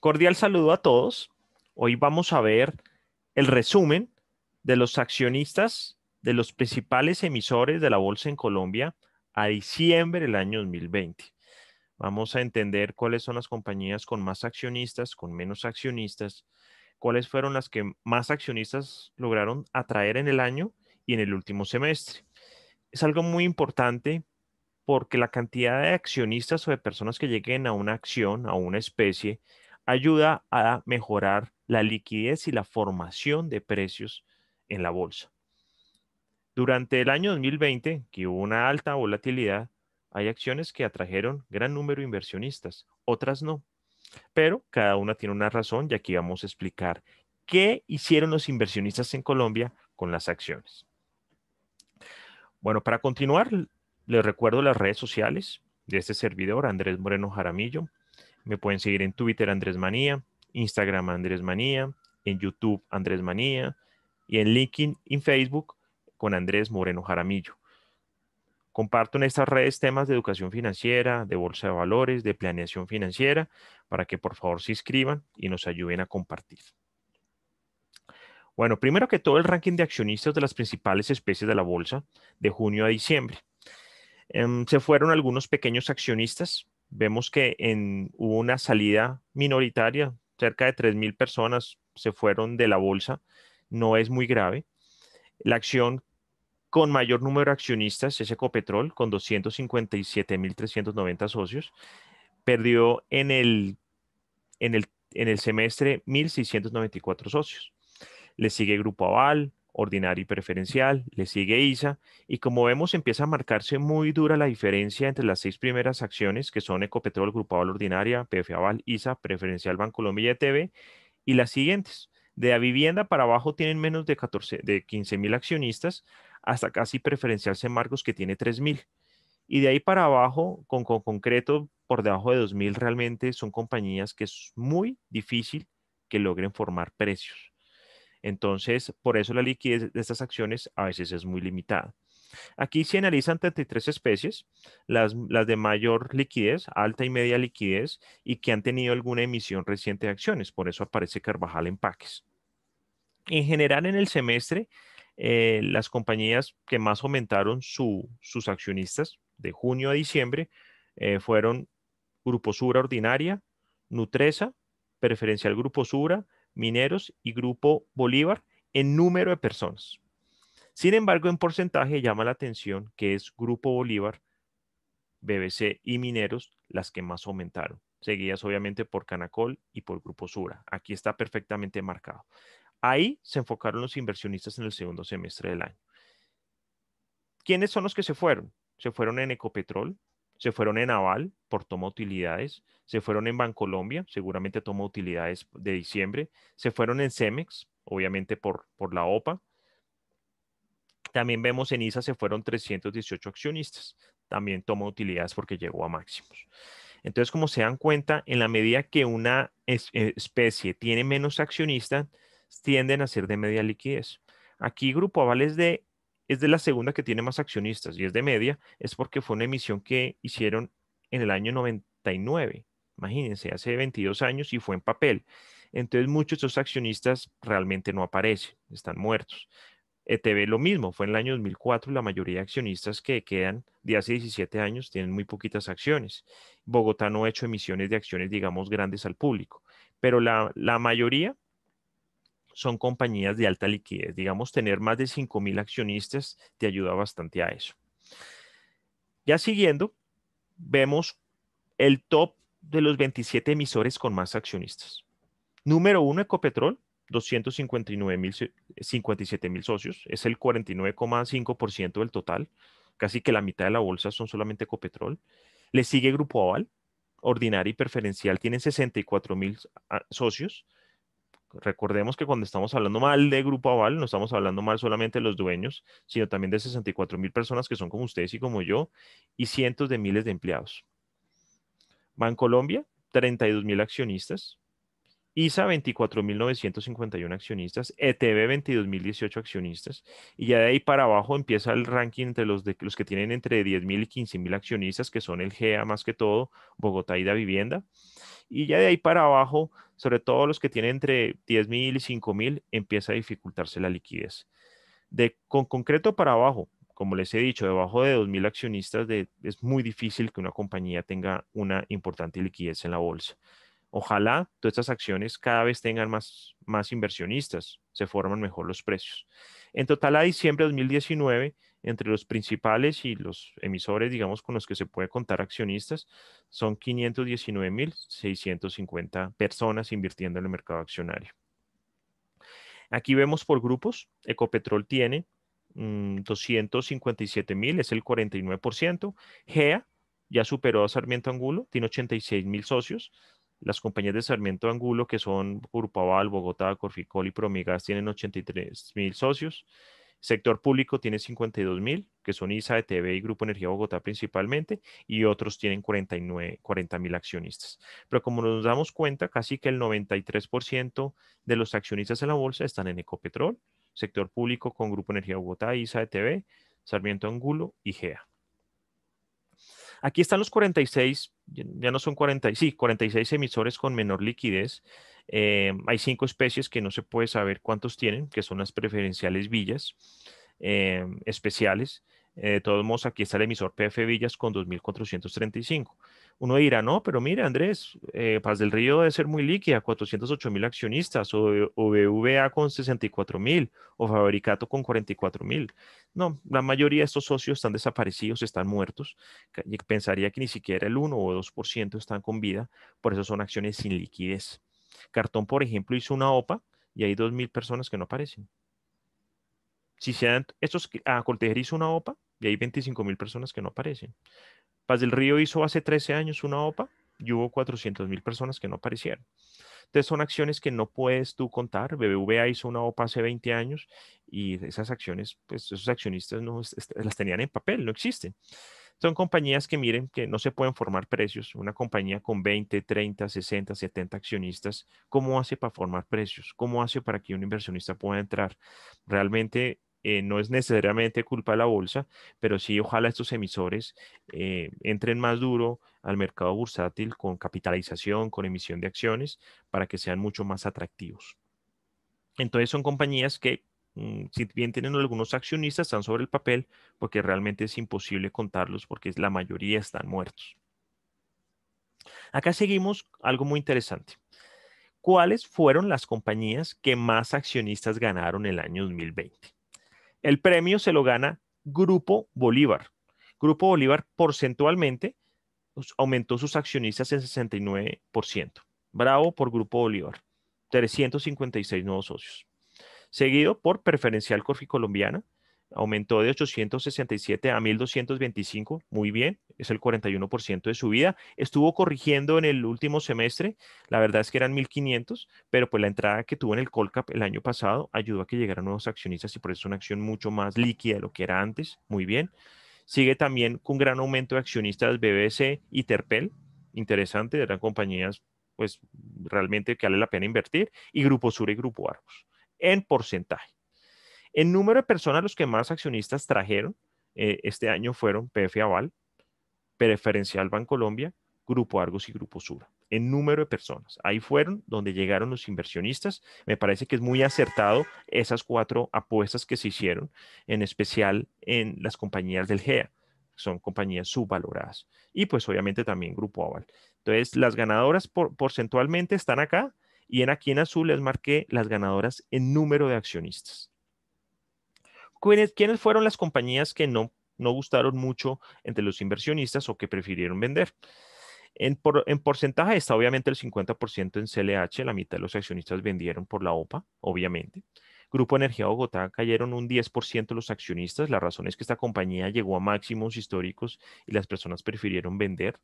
Cordial saludo a todos. Hoy vamos a ver el resumen de los accionistas de los principales emisores de la bolsa en Colombia a diciembre del año 2020. Vamos a entender cuáles son las compañías con más accionistas, con menos accionistas, cuáles fueron las que más accionistas lograron atraer en el año y en el último semestre. Es algo muy importante porque la cantidad de accionistas o de personas que lleguen a una acción, a una especie, ayuda a mejorar la liquidez y la formación de precios en la bolsa. Durante el año 2020, que hubo una alta volatilidad, hay acciones que atrajeron gran número de inversionistas, otras no. Pero cada una tiene una razón y aquí vamos a explicar qué hicieron los inversionistas en Colombia con las acciones. Bueno, para continuar, les recuerdo las redes sociales de este servidor, Andrés Moreno Jaramillo. Me pueden seguir en Twitter, Andrés Manía, Instagram, Andrés Manía, en YouTube, Andrés Manía, y en LinkedIn y Facebook con Andrés Moreno Jaramillo. Comparto en estas redes temas de educación financiera, de bolsa de valores, de planeación financiera, para que por favor se inscriban y nos ayuden a compartir. Bueno, primero que todo el ranking de accionistas de las principales especies de la bolsa de junio a diciembre. Em, se fueron algunos pequeños accionistas. Vemos que en, hubo una salida minoritaria, cerca de 3.000 personas se fueron de la bolsa. No es muy grave. La acción con mayor número de accionistas es Ecopetrol, con 257.390 socios. Perdió en el, en el, en el semestre 1.694 socios. Le sigue Grupo Aval, ordinaria y preferencial, le sigue ISA, y como vemos empieza a marcarse muy dura la diferencia entre las seis primeras acciones, que son Ecopetrol, Grupo Aval Ordinaria, PF Aval, ISA, Preferencial Bancolombia y ETV, y las siguientes. De la vivienda para abajo tienen menos de, 14, de 15 mil accionistas, hasta casi Preferencial Semargos que tiene 3 mil. Y de ahí para abajo, con, con concreto, por debajo de 2 mil, realmente son compañías que es muy difícil que logren formar precios. Entonces, por eso la liquidez de estas acciones a veces es muy limitada. Aquí se analizan 33 especies, las, de mayor liquidez, alta y media liquidez, y que han tenido alguna emisión reciente de acciones. Por eso aparece Carvajal Empaques. En general, en el semestre, eh, las compañías que más aumentaron sus accionistas de junio a diciembre eh, fueron Grupo Sura Ordinaria, Nutresa, Preferencial Grupo Sura, Mineros y Grupo Bolívar en número de personas. Sin embargo, en porcentaje llama la atención que es Grupo Bolívar, BBC y Mineros las que más aumentaron, seguidas obviamente por Canacol y por Grupo Sura. Aquí está perfectamente marcado. Ahí se enfocaron los inversionistas en el segundo semestre del año. ¿Quiénes son los que se fueron? Se fueron en Ecopetrol, se fueron en Aval por toma utilidades, se fueron en Bancolombia, seguramente toma utilidades de diciembre, se fueron en Cemex, obviamente por, por la OPA. También vemos en ISA se fueron 318 accionistas, también toma utilidades porque llegó a máximos. Entonces, como se dan cuenta, en la medida que una eh, especie tiene menos accionistas, tienden a ser de media liquidez. Aquí Grupo Aval es de es de la segunda que tiene más accionistas y es de media, es porque fue una emisión que hicieron en el año 99. Imagínense, hace 22 años y fue en papel. Entonces muchos de esos accionistas realmente no aparecen, están muertos. ETV lo mismo, fue en el año 2004 la mayoría de accionistas que quedan de hace 17 años tienen muy poquitas acciones. Bogotá no ha hecho emisiones de acciones, digamos, grandes al público, pero la, la mayoría son compañías de alta liquidez. Digamos, tener más de 5.000 accionistas te ayuda bastante a eso. Ya siguiendo, vemos el top de los 27 emisores con más accionistas. Número uno, Ecopetrol, 259.057 mil socios, es el 49,5% del total, casi que la mitad de la bolsa son solamente Ecopetrol. Le sigue Grupo Aval, ordinaria y preferencial, tienen 64 mil ah, socios, Recordemos que cuando estamos hablando mal de Grupo Aval, no estamos hablando mal solamente de los dueños, sino también de 64 mil personas que son como ustedes y como yo, y cientos de miles de empleados. Bancolombia, 32 mil accionistas. ISA, 24.951 accionistas. ETB, 22.018 accionistas. Y ya de ahí para abajo empieza el ranking entre los, de, los que tienen entre 10.000 y 15.000 accionistas, que son el GEA más que todo, Bogotá y da Vivienda. Y ya de ahí para abajo, sobre todo los que tienen entre 10 mil y 5 mil, empieza a dificultarse la liquidez. De con concreto para abajo, como les he dicho, debajo de 2.000 accionistas es muy difícil que una compañía tenga una importante liquidez en la bolsa. Ojalá todas estas acciones cada vez tengan más, más inversionistas, se forman mejor los precios. En total, a diciembre de 2019, entre los principales y los emisores, digamos, con los que se puede contar accionistas, son 519.650 personas invirtiendo en el mercado accionario. Aquí vemos por grupos, Ecopetrol tiene 257 mm, mil, es el 49%. GEA ya superó a Sarmiento Angulo, tiene 86 mil socios. Las compañías de Sarmiento Angulo, que son Grupo Aval, Bogotá, Corficol y Promigas, tienen 83 mil socios. Sector público tiene 52 mil, que son ISA, ETV y Grupo Energía Bogotá principalmente, y otros tienen 49, 40 mil accionistas. Pero como nos damos cuenta, casi que el 93% de los accionistas en la bolsa están en Ecopetrol, sector público con Grupo Energía Bogotá, ISA, ETV, Sarmiento Angulo y GEA. Aquí están los 46, ya no son 40, sí, 46 emisores con menor liquidez. Eh, hay cinco especies que no se puede saber cuántos tienen, que son las preferenciales villas eh, especiales. Eh, de todos modos, aquí está el emisor PF Villas con 2.435. Uno dirá, no, pero mira, Andrés, eh, Paz del Río debe ser muy líquida, 408 mil accionistas, o, BVA con 64 mil, o Fabricato con 44 mil. No, la mayoría de estos socios están desaparecidos, están muertos. Pensaría que ni siquiera el 1 o 2% están con vida, por eso son acciones sin liquidez. Cartón, por ejemplo, hizo una OPA y hay 2 mil personas que no aparecen. Si sean estos, a Coltejer hizo una OPA y hay 25 mil personas que no aparecen. Paz del Río hizo hace 13 años una OPA y hubo 400 mil personas que no aparecieron. Entonces son acciones que no puedes tú contar. BBVA hizo una OPA hace 20 años y esas acciones, pues esos accionistas no las tenían en papel, no existen. Son compañías que miren que no se pueden formar precios. Una compañía con 20, 30, 60, 70 accionistas, ¿cómo hace para formar precios? ¿Cómo hace para que un inversionista pueda entrar? Realmente eh, no es necesariamente culpa de la bolsa, pero sí ojalá estos emisores eh, entren más duro al mercado bursátil con capitalización, con emisión de acciones, para que sean mucho más atractivos. Entonces son compañías que, mm, si bien tienen algunos accionistas, están sobre el papel, porque realmente es imposible contarlos, porque la mayoría están muertos. Acá seguimos algo muy interesante. ¿Cuáles fueron las compañías que más accionistas ganaron el año 2020? El premio se lo gana Grupo Bolívar. Grupo Bolívar porcentualmente pues, aumentó sus accionistas en 69%. Bravo por Grupo Bolívar. 356 nuevos socios. Seguido por Preferencial Corfi Colombiana, aumentó de 867 a 1225, muy bien, es el 41% de subida. Estuvo corrigiendo en el último semestre, la verdad es que eran 1500, pero pues la entrada que tuvo en el Colcap el año pasado ayudó a que llegaran nuevos accionistas y por eso es una acción mucho más líquida de lo que era antes, muy bien. Sigue también con un gran aumento de accionistas BBC y Terpel, interesante, eran compañías pues realmente que vale la pena invertir, y Grupo Sur y Grupo Argos, en porcentaje. En número de personas, los que más accionistas trajeron eh, este año fueron PF Aval, Preferencial Bancolombia, Grupo Argos y Grupo Sura. En número de personas. Ahí fueron donde llegaron los inversionistas. Me parece que es muy acertado esas cuatro apuestas que se hicieron, en especial en las compañías del GEA. Son compañías subvaloradas. Y pues obviamente también Grupo Aval. Entonces, las ganadoras porcentualmente están acá y en aquí en azul les marqué las ganadoras en número de accionistas. ¿Quiénes fueron las compañías que no, no gustaron mucho entre los inversionistas o que prefirieron vender? En, porcentaje está obviamente el 50% en CLH, la mitad de los accionistas vendieron por la OPA, obviamente. Grupo Energía Bogotá cayeron un 10% los accionistas. La razón es que esta compañía llegó a máximos históricos y las personas prefirieron vender.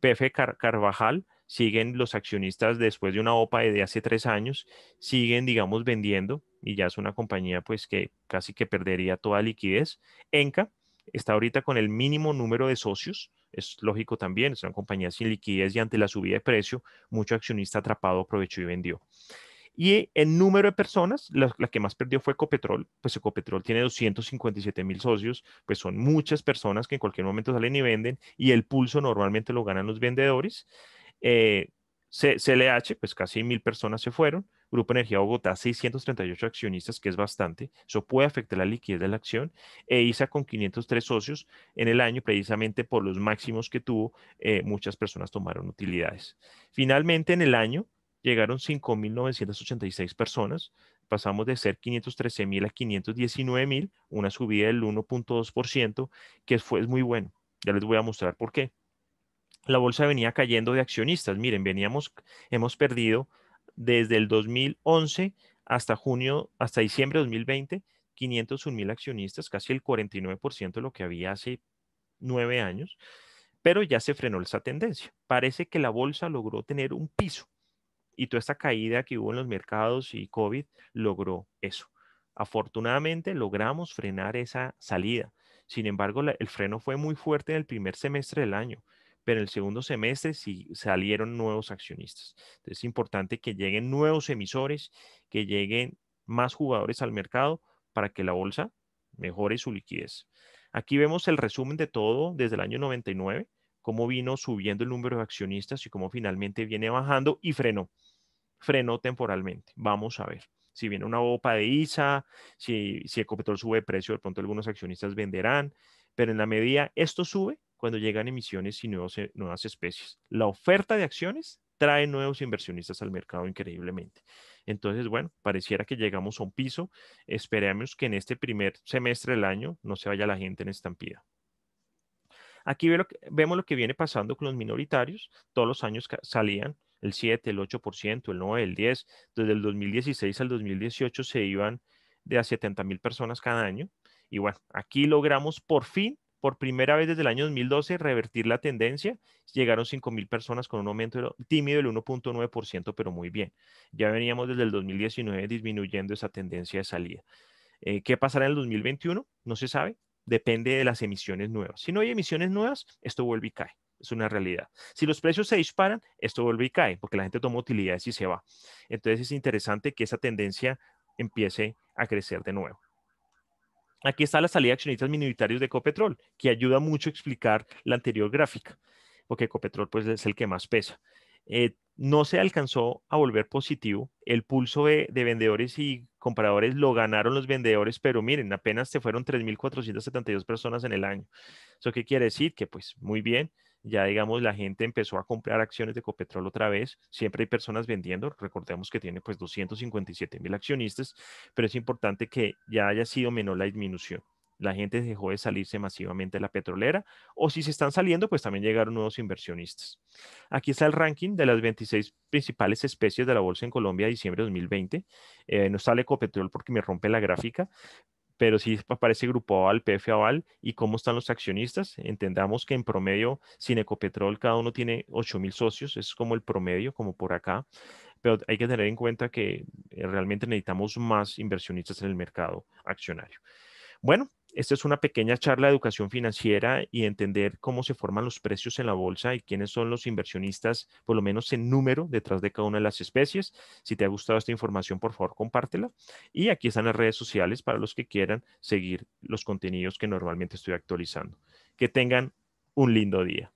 PF Carvajal siguen los accionistas después de una OPA de hace tres años, siguen, digamos, vendiendo y ya es una compañía pues que casi que perdería toda liquidez. Enca está ahorita con el mínimo número de socios, es lógico también, es una compañía sin liquidez y ante la subida de precio, mucho accionista atrapado aprovechó y vendió. Y en número de personas, la, que más perdió fue Ecopetrol. Pues Ecopetrol tiene 257 mil socios, pues son muchas personas que en cualquier momento salen y venden y el pulso normalmente lo ganan los vendedores. Eh, CLH, pues casi mil personas se fueron. Grupo Energía Bogotá, 638 accionistas, que es bastante. Eso puede afectar la liquidez de la acción. E ISA con 503 socios en el año, precisamente por los máximos que tuvo, eh, muchas personas tomaron utilidades. Finalmente, en el año llegaron 5.986 personas. Pasamos de ser 513.000 a 519.000, una subida del 1.2%, que fue, es muy bueno. Ya les voy a mostrar por qué la bolsa venía cayendo de accionistas. Miren, veníamos, hemos perdido desde el 2011 hasta junio, hasta diciembre de 2020, 501 mil accionistas, casi el 49% de lo que había hace nueve años, pero ya se frenó esa tendencia. Parece que la bolsa logró tener un piso y toda esta caída que hubo en los mercados y COVID logró eso. Afortunadamente logramos frenar esa salida. Sin embargo, el freno fue muy fuerte en el primer semestre del año pero en el segundo semestre sí salieron nuevos accionistas. Es importante que lleguen nuevos emisores, que lleguen más jugadores al mercado para que la bolsa mejore su liquidez. Aquí vemos el resumen de todo desde el año 99, cómo vino subiendo el número de accionistas y cómo finalmente viene bajando y frenó. Frenó temporalmente. Vamos a ver. Si viene una OPA de ISA, si, si Ecopetrol sube de precio, de pronto algunos accionistas venderán, pero en la medida esto sube, cuando llegan emisiones y nuevos, eh, nuevas especies. La oferta de acciones trae nuevos inversionistas al mercado increíblemente. Entonces, bueno, pareciera que llegamos a un piso. Esperemos que en este primer semestre del año no se vaya la gente en estampida. Aquí vemos lo que viene pasando con los minoritarios. Todos los años salían el 7, el 8%, el 9, el 10. Desde el 2016 al 2018 se iban de a 70 mil personas cada año. Y bueno, aquí logramos por fin por primera vez desde el año 2012 revertir la tendencia. Llegaron 5.000 personas con un aumento tímido del 1.9%, pero muy bien. Ya veníamos desde el 2019 disminuyendo esa tendencia de salida. Eh, ¿Qué pasará en el 2021? No se sabe. Depende de las emisiones nuevas. Si no hay emisiones nuevas, esto vuelve y cae. Es una realidad. Si los precios se disparan, esto vuelve y cae, porque la gente toma utilidades y se va. Entonces es interesante que esa tendencia empiece a crecer de nuevo. Aquí está la salida de accionistas minoritarios de Ecopetrol, que ayuda mucho a explicar la anterior gráfica, porque Ecopetrol pues, es el que más pesa. Eh, no se alcanzó a volver positivo. El pulso de, de, vendedores y compradores lo ganaron los vendedores, pero miren, apenas se fueron 3.472 personas en el año. ¿Eso qué quiere decir? Que pues muy bien, ya digamos la gente empezó a comprar acciones de Copetrol otra vez, siempre hay personas vendiendo, recordemos que tiene pues 257 mil accionistas, pero es importante que ya haya sido menor la disminución. La gente dejó de salirse masivamente de la petrolera o si se están saliendo, pues también llegaron nuevos inversionistas. Aquí está el ranking de las 26 principales especies de la bolsa en Colombia de diciembre de 2020. Eh, no sale Ecopetrol porque me rompe la gráfica, pero sí aparece Grupo Aval, PF Aval y cómo están los accionistas. Entendamos que en promedio, sin Ecopetrol, cada uno tiene 8 mil socios, es como el promedio, como por acá. Pero hay que tener en cuenta que eh, realmente necesitamos más inversionistas en el mercado accionario. Bueno, esta es una pequeña charla de educación financiera y entender cómo se forman los precios en la bolsa y quiénes son los inversionistas, por lo menos en número, detrás de cada una de las especies. Si te ha gustado esta información, por favor, compártela. Y aquí están las redes sociales para los que quieran seguir los contenidos que normalmente estoy actualizando. Que tengan un lindo día.